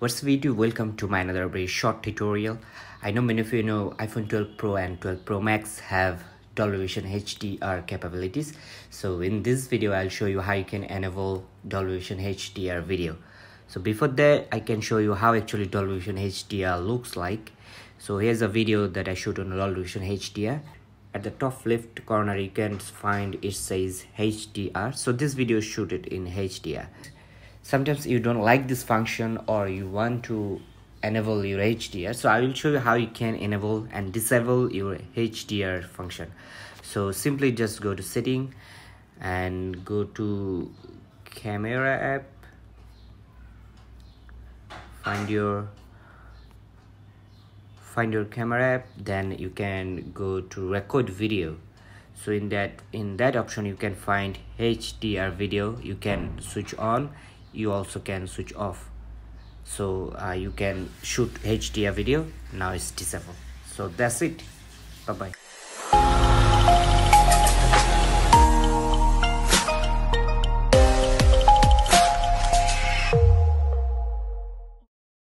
What's video? Welcome to my another very short tutorial. I know many of you know iPhone 12 Pro and 12 Pro Max have Dolby Vision HDR capabilities. So in this video, I'll show you how you can enable Dolby Vision HDR video. So before that, I can show you how actually Dolby Vision HDR looks like. So here's a video that I shot on Dolby Vision HDR. At the top left corner, you can find it says HDR. So this video is shooted in HDR sometimes you don't like this function or you want to enable your HDR so I will show you how you can enable and disable your HDR function. So simply just go to setting and go to camera app find your find your camera app then you can go to record video. So in that in that option you can find HDR video. You can switch on you also can switch off. So uh, you can shoot HDR video. Now it's disabled. So that's it. Bye bye